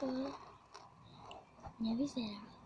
go. Minha.